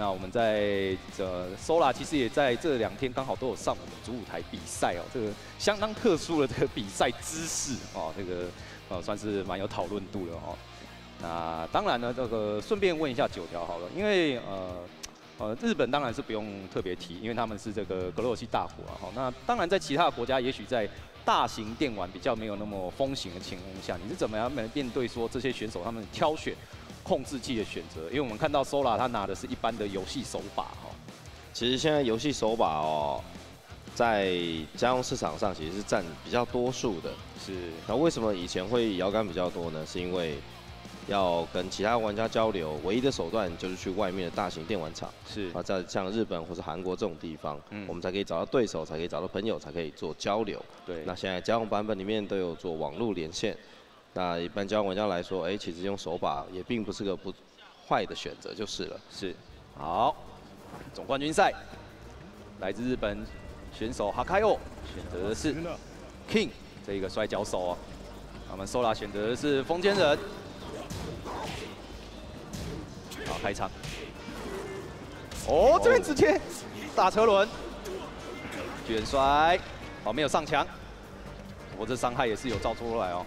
那我们在这 Sola 其实也在这两天刚好都有上我们主舞台比赛哦，这个相当特殊的这个比赛姿势哦，这个呃算是蛮有讨论度的哦。那当然呢，这个顺便问一下九条好了，因为呃呃日本当然是不用特别提，因为他们是这个格洛西大国啊。哈，那当然在其他的国家，也许在大型电玩比较没有那么风行的情况下，你是怎么样面面对说这些选手他们挑选控制器的选择？因为我们看到 Sola 他拿的是一般的游戏手把哈。其实现在游戏手把哦，在家用市场上其实是占比较多数的。是。那为什么以前会摇杆比较多呢？是因为要跟其他玩家交流，唯一的手段就是去外面的大型电玩厂，是啊，在像日本或是韩国这种地方，嗯，我们才可以找到对手，才可以找到朋友，才可以做交流。对，那现在家用版本里面都有做网络连线，那一般教玩家来说，哎，其实用手把也并不是个不坏的选择，就是了。是，好，总冠军赛，来自日本选手哈开欧选择的是 King 这一个摔跤手哦，我们 Sola 选择的是风间人。好，开场。哦，这边直接大车轮卷摔，哦，没有上墙。我这伤害也是有造出来哦。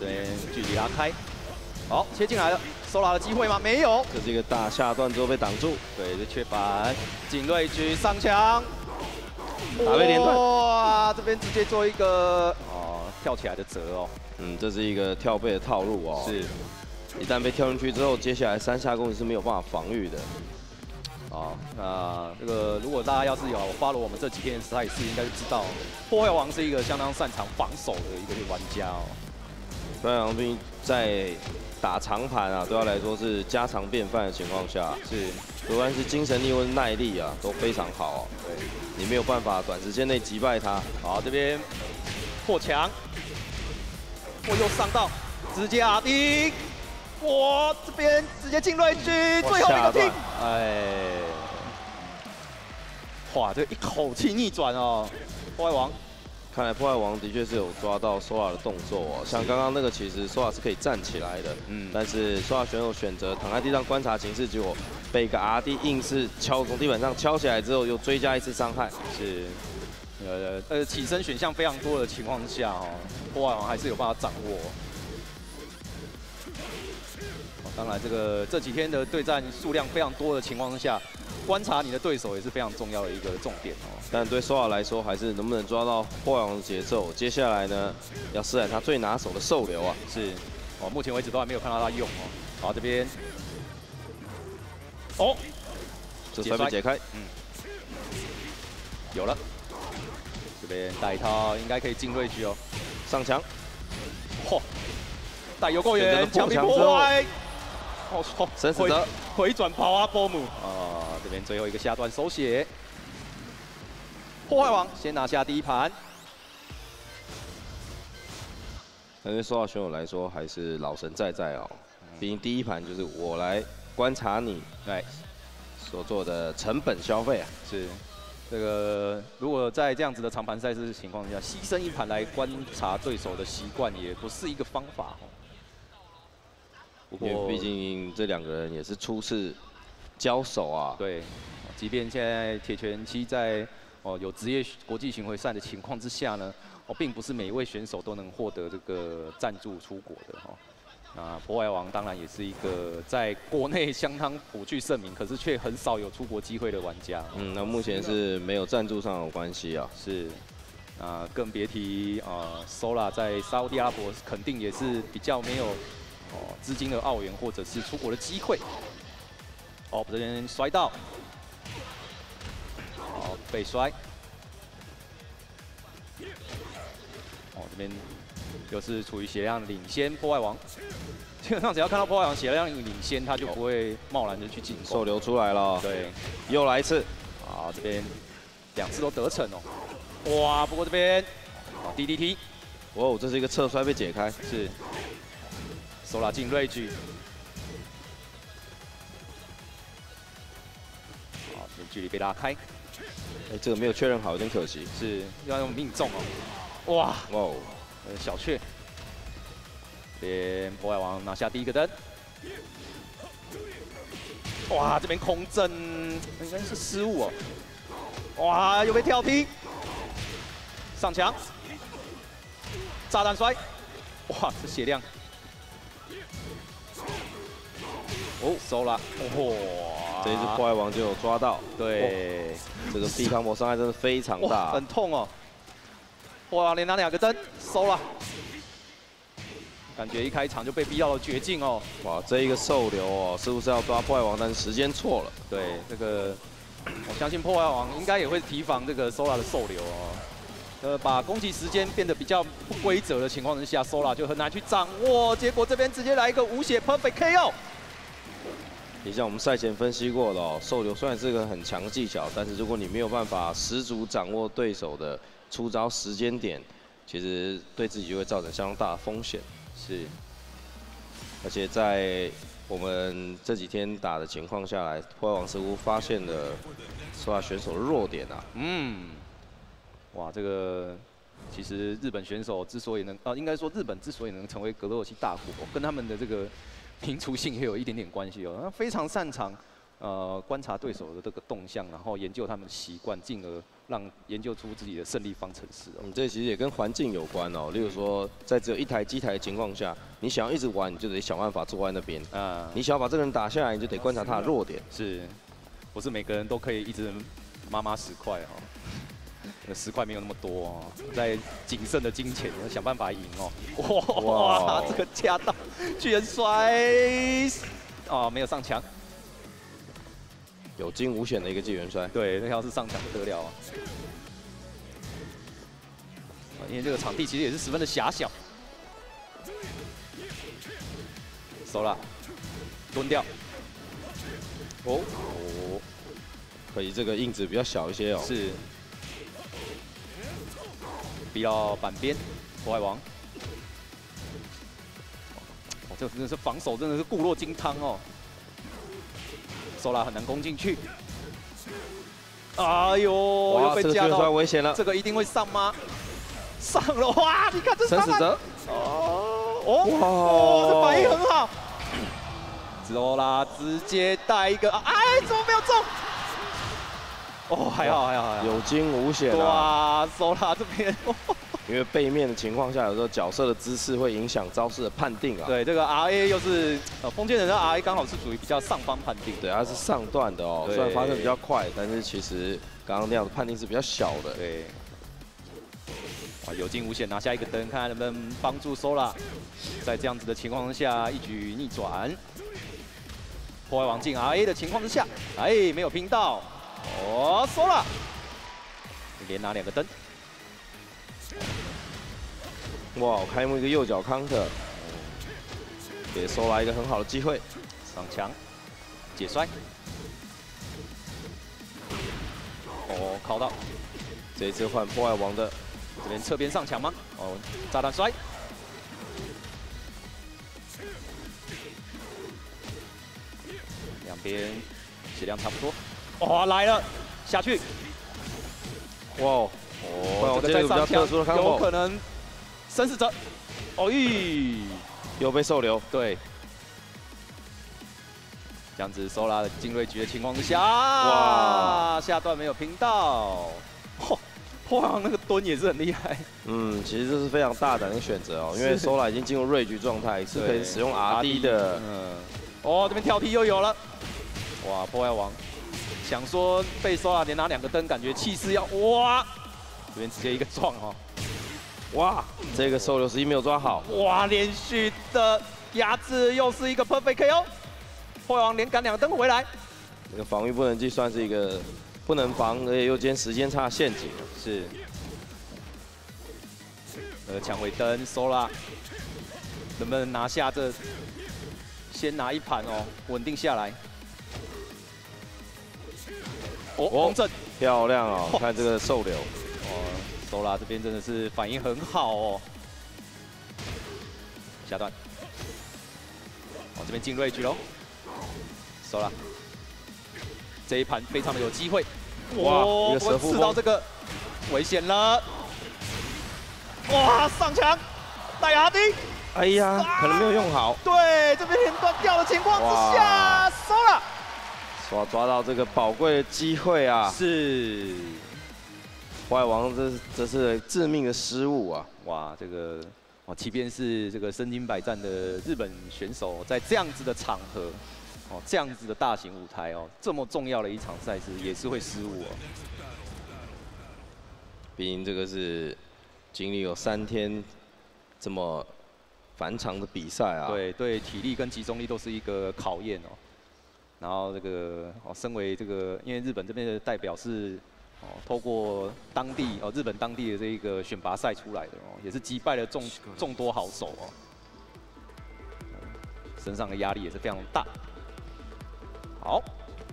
这边距离拉开，好，切进来了，收拉的机会吗？没有。这是一个大下段之后被挡住，对，这缺板，警锐狙上墙，打被连断。哇，这边直接做一个哦跳起来的折哦。嗯，这是一个跳背的套路哦。是，一旦被跳进去之后，接下来三下攻击是没有办法防御的。好，那这个如果大家要是有发了我们这几天的赛事，应该就知道破坏王是一个相当擅长防守的一个玩家哦。破坏王兵在打长盘啊，对他来说是家常便饭的情况下，是，不管是精神力或耐力啊，都非常好。对，你没有办法短时间内击败他。好，这边破墙。我又上到，直接阿丁，哇，这边直接进瑞军，最后一个听，哎，哇，这一口气逆转哦，破坏王，看来破坏王的确是有抓到 Sora 的动作哦，像刚刚那个其实 Sora 是可以站起来的，嗯，但是 Sora 选手选择躺在地上观察形势，结果被一个 RD 硬是敲从地板上敲起来之后，又追加一次伤害，是。呃呃，起身选项非常多的情况下哦，破坏王还是有办法掌握。当然，这个这几天的对战数量非常多的情况下，观察你的对手也是非常重要的一个重点哦。但对索尔来说，还是能不能抓到破坏王的节奏？接下来呢，要施展他最拿手的兽流啊！是，哦，目前为止都还没有看到他用哦。好，这边，哦，这摔被解开，嗯，有了。这边带一套应该可以进锐狙哦，上墙，嚯，带有够远，墙壁破坏，哦死者回转跑啊波姆啊，这边最后一个下段手写，破坏王先拿下第一盘。但是说到选手来说，还是老神在在哦，毕竟第一盘就是我来观察你对所做的成本消费啊，是。这个如果在这样子的长盘赛事情况下，牺牲一盘来观察对手的习惯，也不是一个方法哦。不过，毕竟这两个人也是初次交手啊。对，即便现在铁拳七在哦有职业国际巡回赛的情况之下呢，哦，并不是每一位选手都能获得这个赞助出国的哈。啊，破坏王当然也是一个在国内相当普具盛名，可是却很少有出国机会的玩家。嗯，那目前是没有赞助上的关系啊。是，啊，更别提啊，Sola 在沙特阿拉伯肯定也是比较没有哦资金的澳元或者是出国的机会。哦，这边摔到，好被摔。哦，这边。又是处于血量领先，破坏王 基本上只要看到破坏王血量领先，他就不会贸然的去进攻。手流出来了，对，又来一次，好，这边两次都得逞哦。哇，不过这边好 DDT，哦，这是一个侧摔被解开，是。手拉进锐狙，好，距离被拉开。哎，这个没有确认好，有点可惜。是要用命中哦。哇，哇。呃，小雀，边破坏王拿下第一个灯。哇，这边空震应该是失误哦。哇，又被跳踢，上墙，炸弹摔，哇，这血量。哦，收了，哇，这一只破坏王就有抓到。对，这个地康魔伤害真的非常大，很痛哦。破坏王连拿两个灯，收了。感觉一开场就被逼到了绝境哦！哇，这一个受流哦，是不是要抓破坏王？但是时间错了。对，这个我相信破坏王应该也会提防这个 Sola 的受流哦。呃，把攻击时间变得比较不规则的情况之下，Sola 就很难去掌握。结果这边直接来一个无血 Perfect KO。你像我们赛前分析过的哦，受流虽然是个很强的技巧，但是如果你没有办法十足掌握对手的出招时间点，其实对自己就会造成相当大的风险。是，而且在我们这几天打的情况下来，破坏王似乎发现了说话选手的弱点啊。嗯，哇，这个其实日本选手之所以能，呃，应该说日本之所以能成为格斗游戏大国，跟他们的这个民族性也有一点点关系哦。他非常擅长。呃，观察对手的这个动向，然后研究他们的习惯，进而让研究出自己的胜利方程式。嗯，这其实也跟环境有关哦。例如说，在只有一台机台的情况下，你想要一直玩，你就得想办法坐在那边。啊，你想要把这个人打下来，你就得观察他的弱点。是，不是每个人都可以一直妈妈十块哦？那十块没有那么多哦，在谨慎的金钱，想办法赢哦。哇，这个恰到，居然摔，哦，没有上墙。有惊无险的一个纪元摔，对，那要是上墙不得了啊！因为这个场地其实也是十分的狭小。收了，蹲掉。哦哦，可以，这个印子比较小一些哦。是。逼到板边，破坏王。哦，这真的是防守，真的是固若金汤哦。收拉很难攻进去，哎呦，又被夹到，危险了，这个一定会上吗？上了，哇，你看这生死者，哦，哦，这反应很好，收拉直接带一个，哎，怎么没有中？哦，还好还好还好，有惊无险啊！哇，收拉这边。因为背面的情况下，有时候角色的姿势会影响招式的判定啊。对，这个 R A 又是呃，封建人的 R A 刚好是属于比较上方判定。对，它是上段的哦，虽然发生比较快，但是其实刚刚那样的判定是比较小的。对。哇，有惊无险拿下一个灯，看看能不能帮助 Sola，在这样子的情况下一举逆转。破坏王进 R A 的情况之下，哎，没有拼到。哦，Sola，连拿两个灯。哇！开幕一个右脚 counter，给收来一个很好的机会，上墙解摔。哦，靠到，这一次换破坏王的，这边侧边上墙吗？哦，炸弹摔，两边血量差不多。哇，来了，下去。哇，哦，这个在上墙有可能。生死者，哦咦，又被受留。对，这样子收拉的精锐局的情况之下，哇，下段没有拼到，嚯，破王那个蹲也是很厉害。嗯，其实这是非常大胆的选择哦，因为收拉已经进入锐局状态，是可以使用 R D 的。嗯，哦，这边跳踢又有了，哇，破坏王。想说被收拉连拿两个灯，感觉气势要哇，这边直接一个撞哦。哇，这个收留时机没有抓好。哇，连续的压制又是一个 perfect KO，破王连赶两灯回来。这个防御不能计算是一个不能防，而且又兼时间差陷阱。是。呃，蔷薇灯收了，能不能拿下这？先拿一盘哦，稳定下来。哦，公正，漂亮哦，看这个受留。收拉这边真的是反应很好哦，下段，往这边进锐局喽，收了，这一盘非常的有机会，哇，一个蛇刺到这个，危险了，哇，上墙，带阿丁，哎呀，可能没有用好，对，这边连断掉的情况之下，收了，抓抓到这个宝贵的机会啊！是，坏王这这是致命的失误啊！哇，这个哦，即便是这个身经百战的日本选手，在这样子的场合，哦，这样子的大型舞台哦，这么重要的一场赛事，也是会失误哦。毕竟这个是经历有三天这么繁长的比赛啊！对对，体力跟集中力都是一个考验哦。然后这个哦，身为这个，因为日本这边的代表是哦，透过当地哦，日本当地的这一个选拔赛出来的哦，也是击败了众众多好手哦，身上的压力也是非常大。好，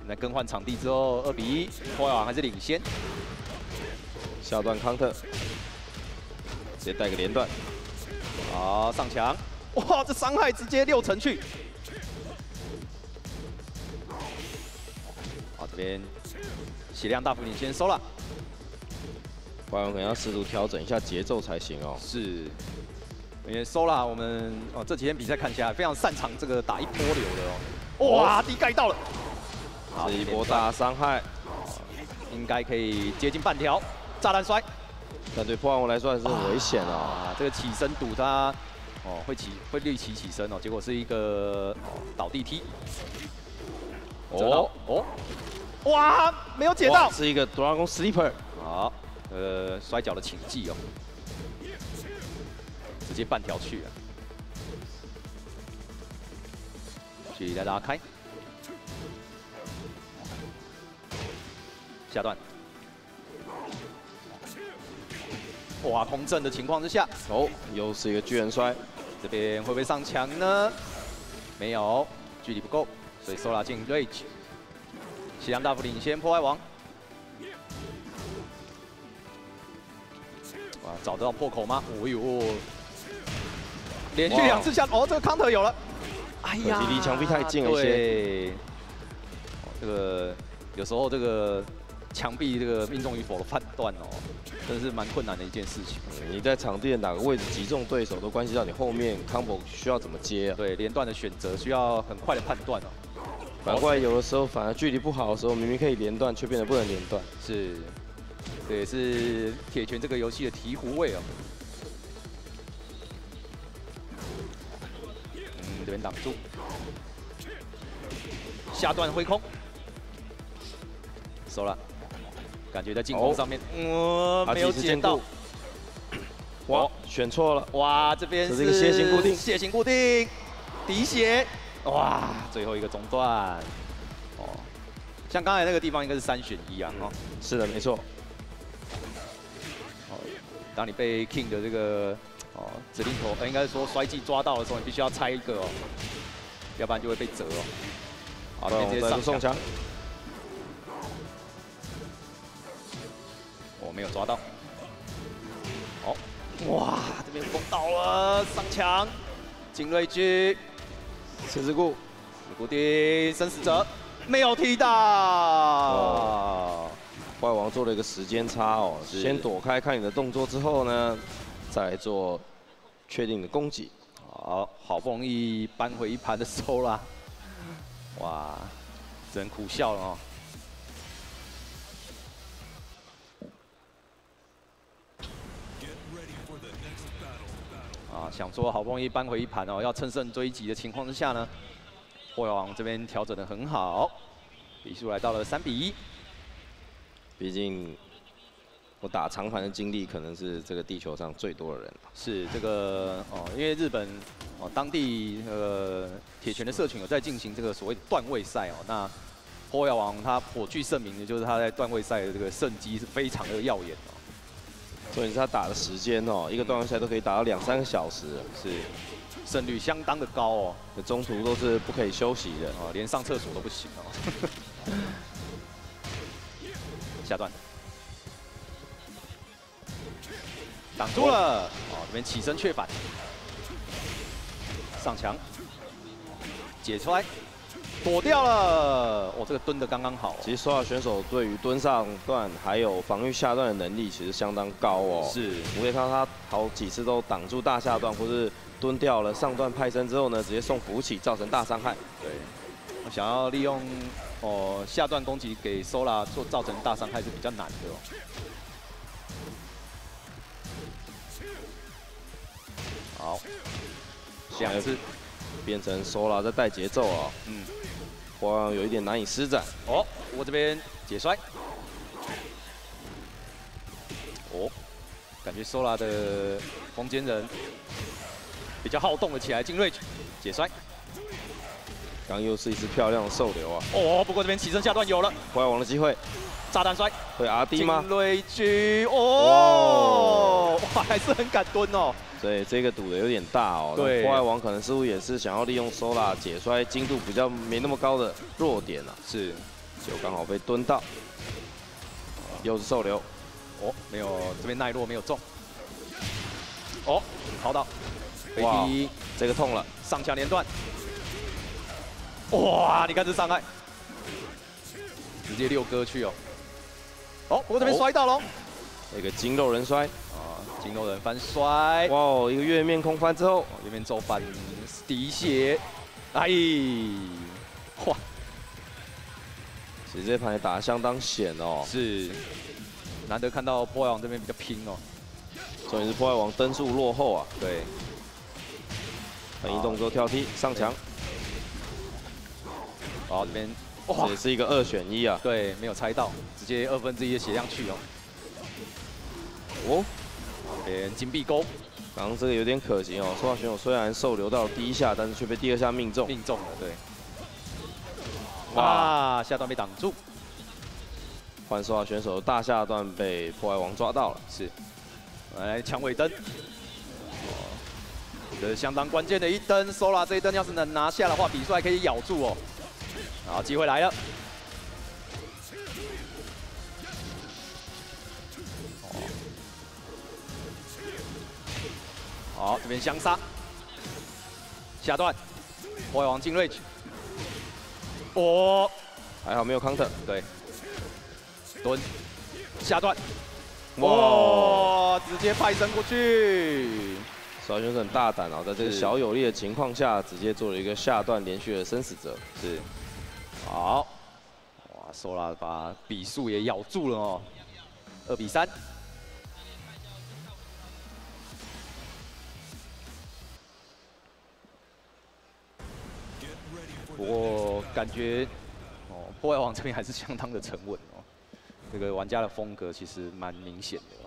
那更换场地之后，二比一，破坏王还是领先。下段康特，直接带个连段，好上墙，哇，这伤害直接六成去。好这边血量大幅领先，收了。怪王可能要试图调整一下节奏才行哦。是，因为收了，我们哦这几天比赛看起来非常擅长这个打一波流的哦。哇，地盖到了，这一波大伤害，应该可以接近半条。炸弹摔，但对破坏王来说还是很危险啊。这个起身堵他，哦会起会立起起身哦，结果是一个倒地踢。哦哦。哇，没有解到，是一个 Dragon Sleeper。好，呃，摔跤的请技哦，直接半条去啊，距离再拉开，下段，哇，同阵的情况之下，哦，又是一个巨人摔，这边会不会上墙呢？没有，距离不够，所以 Sola 进 Rage。血量大幅领先，破坏王。哇，找得到破口吗？哦呦，连续两次下，哦，这个 counter 有了。哎呀，离墙壁太近了一些。这个有时候这个墙壁这个命中与否的判断哦，真的是蛮困难的一件事情。你在场地的哪个位置击中对手，都关系到你后面 combo 需要怎么接啊？对，连段的选择需要很快的判断哦。难怪有的时候反而距离不好的时候，明明可以连断，却变得不能连断。是，这也是铁拳这个游戏的醍醐味哦。嗯，这边挡住，下段挥空，收了，感觉在进攻上面，嗯，没有捡到。哇，选错了。哇，这边是一个楔形固定，楔形固定，滴血。哇，最后一个中断，哦，像刚才那个地方应该是三选一啊，哦，是的，没错。哦，当你被 King 的这个哦指令头，应该说衰技抓到的时候，你必须要拆一个哦，要不然就会被折哦。好，直接上送墙。我没有抓到。好，哇，这边封到了，上墙，精锐狙。前之固，固定生死者没有踢到，坏王做了一个时间差哦，先躲开看你的动作之后呢，再做确定的攻击。好，好不容易扳回一盘的收啦，哇，只能苦笑了哦。啊，想说好不容易扳回一盘哦，要乘胜追击的情况之下呢，霍耀王这边调整的很好，比数来到了三比一。毕竟我打长盘的经历可能是这个地球上最多的人。是这个哦，因为日本哦当地呃铁拳的社群有在进行这个所谓的段位赛哦，那霍耀王他颇具盛名的就是他在段位赛的这个胜绩是非常的耀眼哦。所以是他打的时间哦，一个段位赛都可以打到两三个小时，是胜率相当的高哦。中途都是不可以休息的哦，连上厕所都不行哦。下段挡住了，哦，这边起身却反，上墙解出来。躲掉了，我这个蹲的刚刚好。其实说到选手对于蹲上段还有防御下段的能力，其实相当高哦。是，我可以看到他好几次都挡住大下段，或是蹲掉了上段派身之后呢，直接送补起，造成大伤害。对，想要利用哦下段攻击给 Sola 做造成大伤害是比较难的哦。好，两次变成 Sola 在带节奏啊。嗯，破坏有一点难以施展。哦，我这边解摔。哦，感觉 Sola 的空间人比较好动了起来，精锐解摔。刚又是一次漂亮的受流啊！哦，不过这边起身下段有了，坏王的机会，炸弹摔会 R D 吗？瑞狙哦，哇，还是很敢蹲哦。对，这个赌的有点大哦。对，坏王可能似乎也是想要利用 Sola 解摔精度比较没那么高的弱点啊。是，就刚好被蹲到，又是受流。哦，没有，这边奈落没有中。哦，逃到，哇，这个痛了，上下连断。哇！你看这伤害，直接六哥去哦。哦，不过这边摔到了，那个筋肉人摔啊，筋肉人翻摔。哇哦！一个月面空翻之后，月面走翻滴血。哎，哇！其实这盘也打得相当险哦。是，难得看到破坏王这边比较拼哦。重点是破坏王登速落后啊。对。反应动作跳踢上墙。哦，这边哇，也是一个二选一啊。对，没有猜到，直接二分之一的血量去哦。哦，连金币钩，刚刚这个有点可惜哦。说话选手虽然受留到第一下，但是却被第二下命中。命中了，对。哇，下段被挡住。换说话选手大下段被破坏王抓到了。是，来抢尾灯。这是相当关键的一灯，Sola 这一灯要是能拿下的话，比数还可以咬住哦。好，机会来了。好，这边相杀，下段，破坏王进瑞奇。哦，还好没有 counter，对，蹲，下段，哇，直接派身过去。小选手很大胆啊，在这个小有利的情况下，直接做了一个下段连续的生死折。是。好，哇，索拉把比数也咬住了哦，二比三。不过感觉哦，破坏王这边还是相当的沉稳哦，这个玩家的风格其实蛮明显的。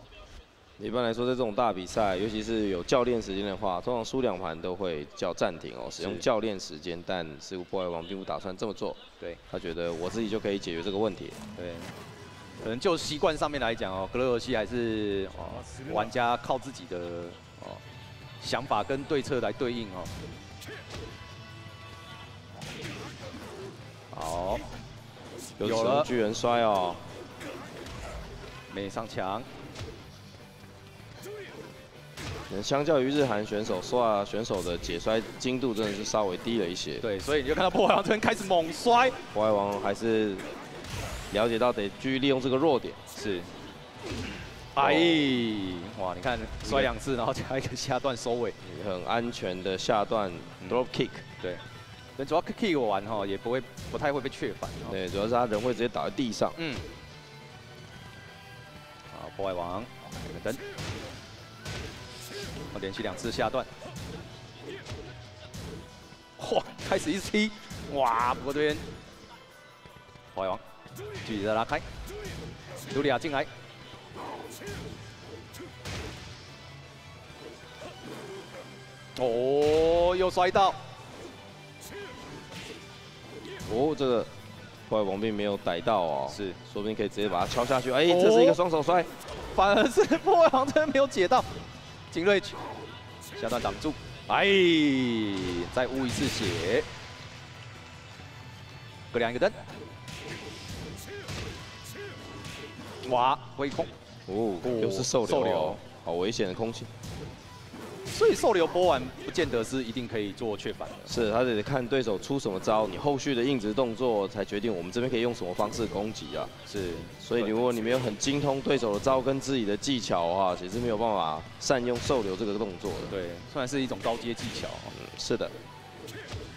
一般来说，在这种大比赛，尤其是有教练时间的话，通常输两盘都会叫暂停哦，使用教练时间。但似乎破坏王并不打算这么做。对，他觉得我自己就可以解决这个问题。对，可能就习惯上面来讲哦，格斗游戏还是哦，玩家靠自己的哦想法跟对策来对应哦。好，有了巨人摔哦，没上墙。相较于日韩选手，说啊选手的解摔精度真的是稍微低了一些。对，所以你就看到破坏王这边开始猛摔，破坏王还是了解到得继续利用这个弱点。是，哎，哇，你看摔两次，然后加一个下段收尾，很安全的下段 drop kick。对，跟主要 kick 玩哈，也不会不太会被确反。对，主要是他人会直接倒在地上。嗯。好，破坏王，点个灯。我连续两次下段，嚯！开始一直踢，哇！不过这边，坏王，距离的拉开，卢里亚进来，哦，又摔到，哦，这个坏王并没有逮到哦，是，说不定可以直接把它敲下去。哎，这是一个双手摔，反而是 破坏王这边没有解到。金瑞奇下段挡住，哎，再捂一次血，各亮一个灯，哇，微空，哦，又是受流，好危险的空气。所以受流播完，不见得是一定可以做确反的。是，他得看对手出什么招，你后续的硬直动作才决定我们这边可以用什么方式攻击啊。是，所以如果你没有很精通对手的招跟自己的技巧的话，其实没有办法善用受流这个动作的。对，算是一种高阶技巧。嗯，是的。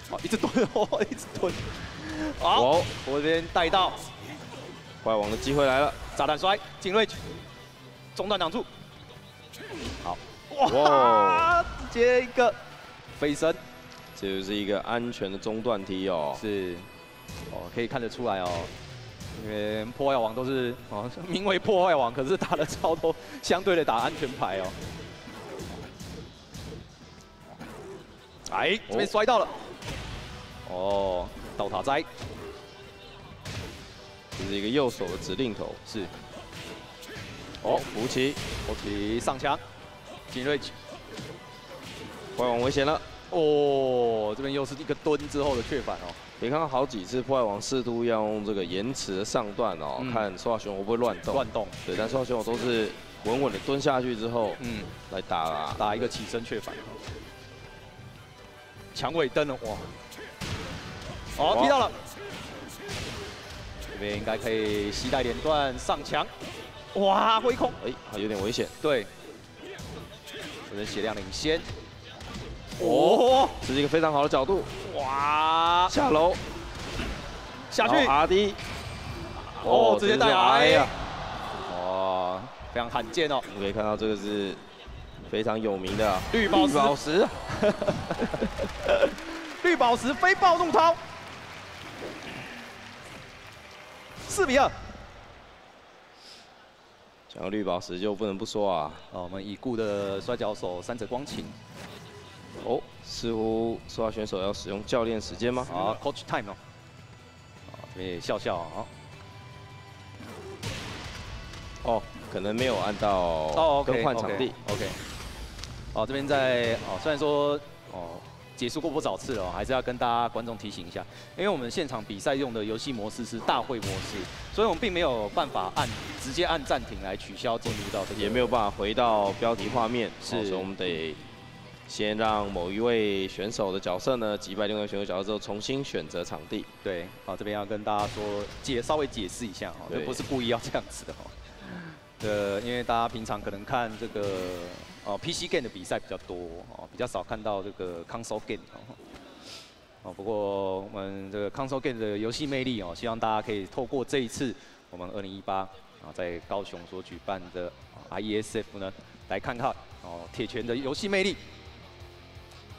好，一直蹲，哦，一直蹲。好，我这边带到，怪王的机会来了，炸弹摔，精锐，中段挡住，好，哇，直接一个飞身，这就是一个安全的中段踢哦，是，哦，可以看得出来哦，因为破坏王都是哦，名为破坏王，可是打的超多，相对的打安全牌哦。哎，这边摔到了。哦，倒塔摘，这是一个右手的指令头，是。哦，扶起，扶起上墙，金瑞，坏王危险了。哦，这边又是一个蹲之后的雀反哦。你看好几次破坏王试图要用这个延迟的上段哦，看说话熊会不会乱动。乱动。对，但说话熊我都是稳稳的蹲下去之后，嗯，来打打一个起身雀反。墙尾蹬了，哇！哦，踢到了，这边应该可以膝带连段上墙，哇，挥空，哎，有点危险，对，这边血量领先，哦，这是一个非常好的角度，哇，下楼，下去，R D，哦，直接带 R A 啊，哇，非常罕见哦，你可以看到这个是。非常有名的绿宝石，绿宝石。飞暴怒涛，四比二。讲到绿宝石就不能不说啊，我们已故的摔跤手三泽光晴。哦，似乎说话选手要使用教练时间吗？啊，Coach Time 哦。啊，这边笑笑啊。哦，可能没有按到更换场地。OK。哦，这边在哦，虽然说哦结束过不少次了，还是要跟大家观众提醒一下，因为我们现场比赛用的游戏模式是大会模式，所以我们并没有办法按直接按暂停来取消进入到这也没有办法回到标题画面，是，所以我们得先让某一位选手的角色呢击败另外选手角色之后，重新选择场地。对，好，这边要跟大家说解稍微解释一下哦，这不是故意要这样子的哦。呃，因为大家平常可能看这个。哦，PC game 的比赛比较多哦，比较少看到这个 console game 哦。哦，不过我们这个 console game 的游戏魅力哦，希望大家可以透过这一次我们二零一八啊在高雄所举办的 IESF 呢，来看看哦铁拳的游戏魅力，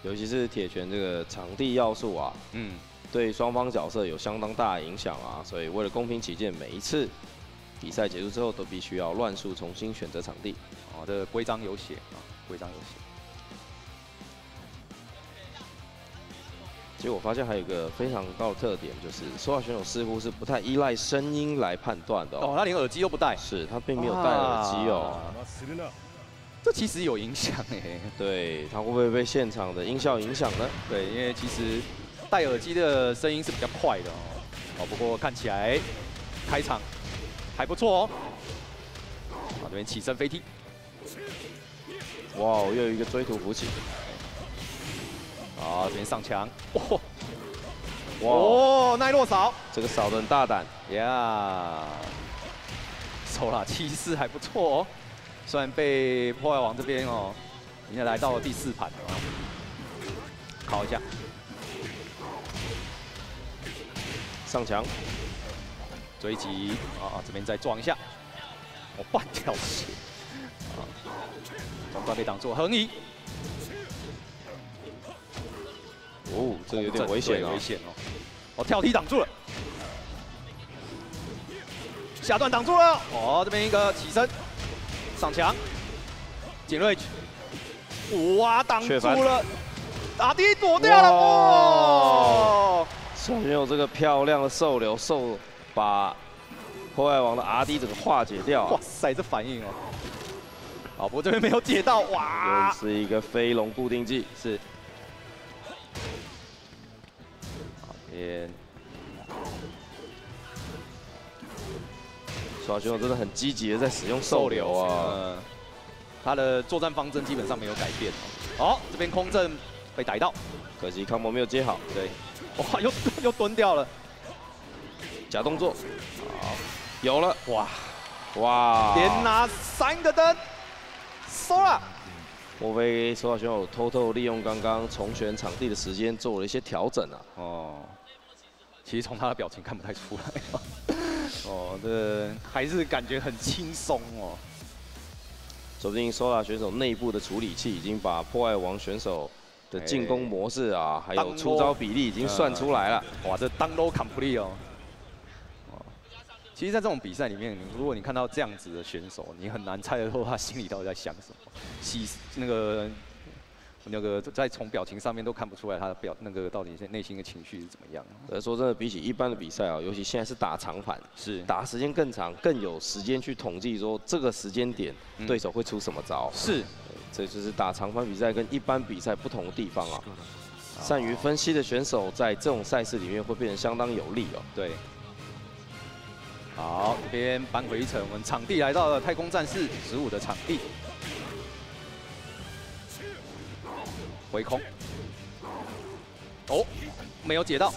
尤其是铁拳这个场地要素啊，嗯，对双方角色有相当大的影响啊，所以为了公平起见，每一次比赛结束之后都必须要乱数重新选择场地。哦，这规章有写啊，规章有写。其实我发现还有一个非常高的特点，就是说话选手似乎是不太依赖声音来判断的哦。他连耳机都不戴，是他并没有戴耳机哦。这其实有影响哎。对他会不会被现场的音效影响呢？对，因为其实戴耳机的声音是比较快的哦。哦，不过看起来开场还不错哦。好，这边起身飞踢。哇，又有一个追图扶起，好，这边上墙，哇，哇，奈落扫，这个扫的很大胆，呀，收了气势还不错哦，虽然被破坏王这边哦，已经来到了第四盘了，考一下，上墙，追击，啊，这边再撞一下，我半条血。中段被挡住，横移。哦，这个有点危险危险哦！哦，跳踢挡住了，下段挡住了。哦，这边一个起身上墙，简瑞，哇，挡住了，阿迪躲掉了。哇！没有这个漂亮的兽流兽把破坏王的 R D 整个化解掉。哇塞，这反应哦！好，不过这边没有解到，哇！又是一个飞龙固定技，是。耍选手真的很积极的在使用兽流啊，他的作战方针基本上没有改变哦。好，这边空阵被逮到，可惜康博没有接好。对，哇，又又蹲掉了，假动作，好，有了，哇，哇，连拿三个灯。收了，莫非说话选手偷偷利用刚刚重选场地的时间做了一些调整啊？哦，其实从他的表情看不太出来。哦，这还是感觉很轻松哦。说不定 Sola 选手内部的处理器已经把破坏王选手的进攻模式啊，还有出招比例已经算出来了。哇，这 download complete 哦。其实，在这种比赛里面，如果你看到这样子的选手，你很难猜得透他心里到底在想什么。喜那个。那个在从表情上面都看不出来他的表那个到底是内心的情绪是怎么样。呃，说真的，比起一般的比赛啊，尤其现在是打长盘，是打时间更长，更有时间去统计说这个时间点对手会出什么招。是，这就是打长盘比赛跟一般比赛不同的地方啊。善于分析的选手在这种赛事里面会变得相当有利哦。对。好，这边扳回一城，我们场地来到了太空战士十五的场地。回空，哦，没有解到，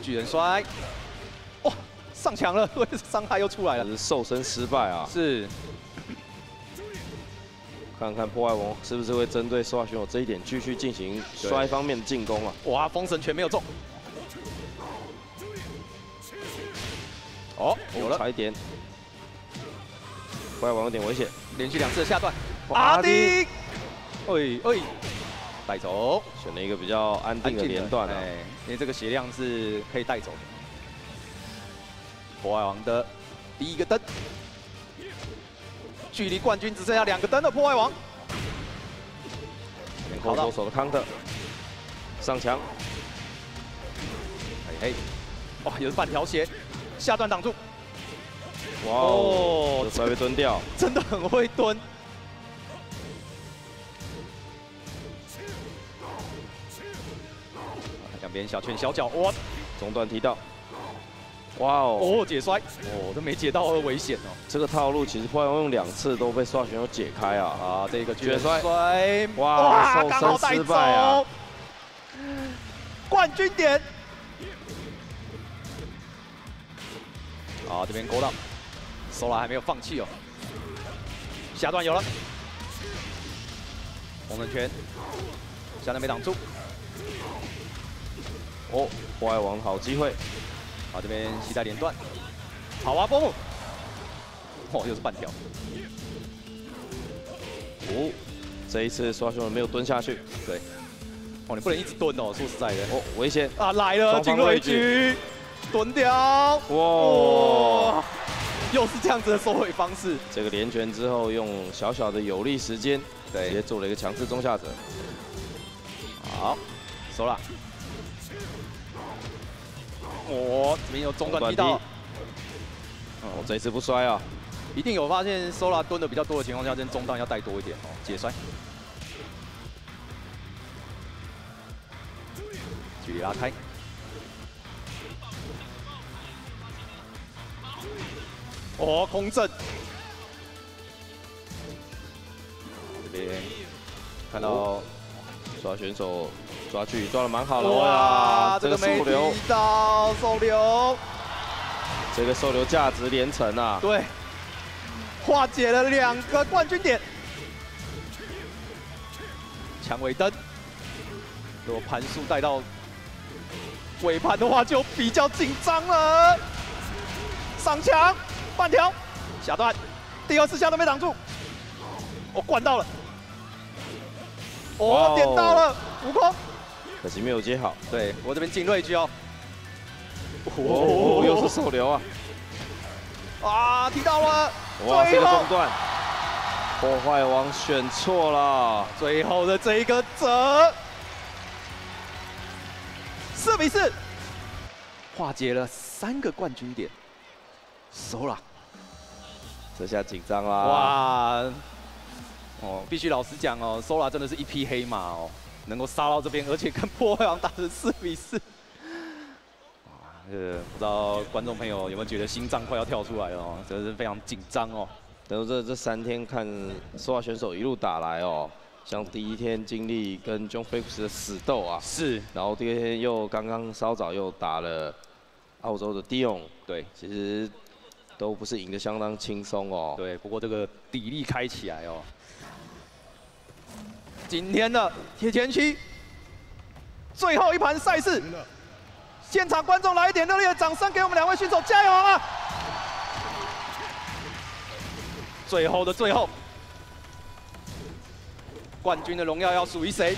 巨人摔，哇，上墙了，伤害又出来了，是瘦身失败啊，是，看看破坏王是不是会针对受害选手这一点继续进行摔方面的进攻啊，哇，封神拳没有中，哦，有了，差一点，破坏王有点危险，连续两次的下段，阿迪。哎哎，带走，选了一个比较安定的连段啊，因为这个血量是可以带走的。破坏王的第一个灯，距离冠军只剩下两个灯的破坏王。好左手的康特上墙，哎嘿，哇，也是半条血，下段挡住。哇哦，稍微蹲掉，真的很会蹲。边小拳小脚，哇！中段踢到，哇哦！哦，解摔，哦，都没解到，危险哦。这个套路其实破坏王用两次都被刷选手解开啊！啊，这个卷摔，哇，刚好失败啊！冠军点。好，这边勾到，收了还没有放弃哦。下段有了，红人拳，下段没挡住。哦，破坏王好机会，好这边膝盖连断，好啊，波木，哦又是半条，哦，这一次刷熊没有蹲下去，对，哦你不能一直蹲哦，说实在的，哦危险啊来了，进入一局，蹲掉，哇，又是这样子的收尾方式，这个连拳之后用小小的有利时间，对，直接做了一个强制中下者，好，收了。哦，这边有中段踢到，哦，这一次不摔啊，一定有发现 Sola 蹲的比较多的情况下，这中段要带多一点哦，解摔，距离拉开，哦，空阵，这边看到刷选手。抓距抓的蛮好的哇！这个受流，到手流，这个手流价值连城啊！对，化解了两个冠军点。蔷薇灯，如果盘数带到尾盘的话，就比较紧张了。上墙，半条，下段，第二次下都没挡住，我灌到了，哦，点到了，悟空。可惜没有接好，对我这边进锐狙哦，哦，又是手流啊，啊，踢到了，哇，这个中断，破坏王选错了，最后的这一个折，四比四，化解了三个冠军点，收了，这下紧张啦，哇，哦，必须老实讲哦，Sola 真的是一匹黑马哦。能够杀到这边，而且跟破坏王打成四比四，哇！这不知道观众朋友有没有觉得心脏快要跳出来了哦，真的是非常紧张哦。等于这这三天看说话选手一路打来哦，像第一天经历跟 John Phillips 的死斗啊，是，然后第二天又刚刚稍早又打了澳洲的 Dion，对，其实都不是赢得相当轻松哦。对，不过这个底力开起来哦。今天的铁前期最后一盘赛事，现场观众来一点热烈的掌声，给我们两位选手加油啊？最后的最后，冠军的荣耀要属于谁？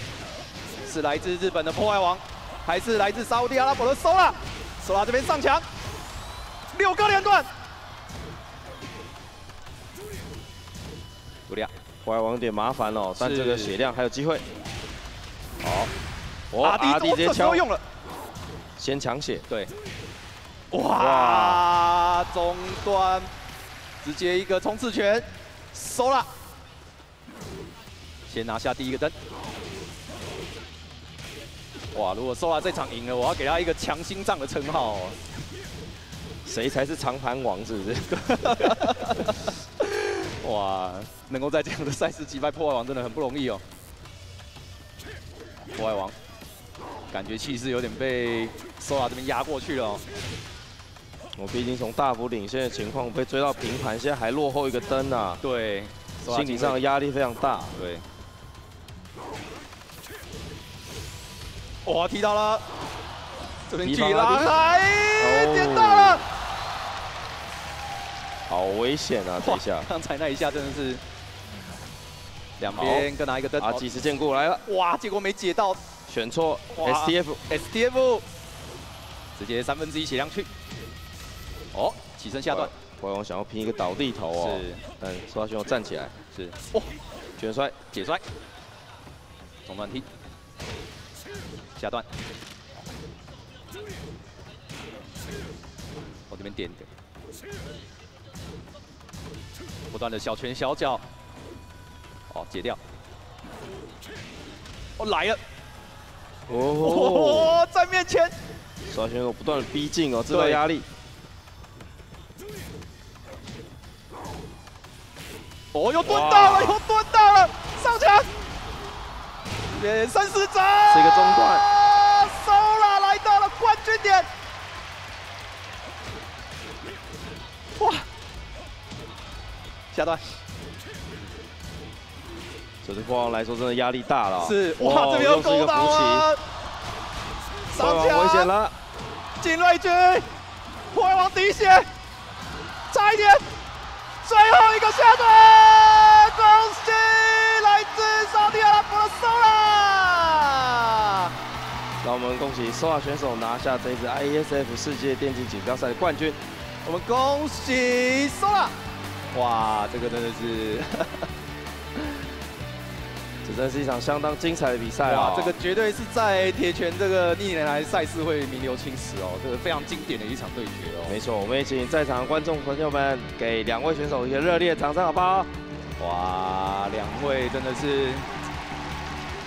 是来自日本的破坏王，还是来自沙地阿拉伯的 Sola？Sola 这边上墙，六个连段，不亮，破坏王有点麻烦哦，但这个血量还有机会。好，阿迪直接敲用了，先抢血，对，哇，中端。直接一个冲刺拳，收了，先拿下第一个灯。哇，如果收了这场赢了，我要给他一个强心脏的称号。谁才是长盘王？是不是？哇，能够在这样的赛事击败破坏王，真的很不容易哦。破坏王，感觉气势有点被 Sora 这边压过去了。我毕竟从大幅领先的情况被追到平盘，现在还落后一个灯啊！对，心理上的压力非常大。对，哇，踢到了，这边距拉开，点到了，好危险啊！这一下，刚才那一下真的是两边各拿一个灯。啊，几十剑过来了，哇，结果没解到，选错，STF，STF，直接三分之一血量去。哦，起身下段，国王想要拼一个倒地头哦，是，但苏拉选手站起来，是，哦，卷摔解摔，中段踢，下段，我这边点点，不断的小拳小脚，哦，解掉，哦来了，哦，在面前，苏拉选手不断的逼近哦，制造压力。哦，又蹲到了，又蹲到了，上墙，连三四斩，是一个中段，Sola 来到了冠军点，哇，下段，这对国王来说真的压力大了，是，哇，这边又勾到啊，上墙，危险了，金瑞君，破坏王滴血，差一点。最后一个下段，恭喜来自沙特阿拉伯的 Sola！让我们恭喜 Sola 选手拿下这一次 IESF 世界电竞锦标赛的冠军。我们恭喜 Sola！哇，这个真的是。这真是一场相当精彩的比赛啊！这个绝对是在铁拳这个历年来赛事会名留青史哦，这个非常经典的一场对决哦。没错，我们也请在场观众朋友们给两位选手一个热烈掌声，好不好？哇，两位真的是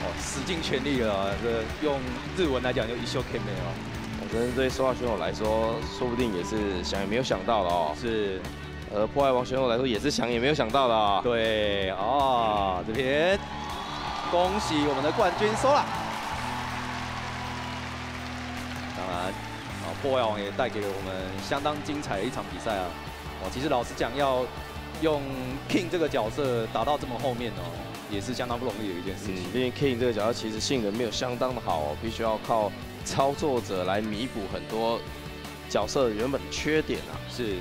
哦，使尽全力了。这用日文来讲就一秀 K 没哦。我真的对说话选手来说，说不定也是想也没有想到的哦。是，呃破坏王选手来说也是想也没有想到的。对，哦，这边。恭喜我们的冠军收了。当然，啊，破坏王也带给了我们相当精彩的一场比赛啊！哦，其实老实讲，要用 King 这个角色打到这么后面哦，也是相当不容易的一件事情。因为 King 这个角色其实性能没有相当的好哦，必须要靠操作者来弥补很多角色原本的缺点啊。是。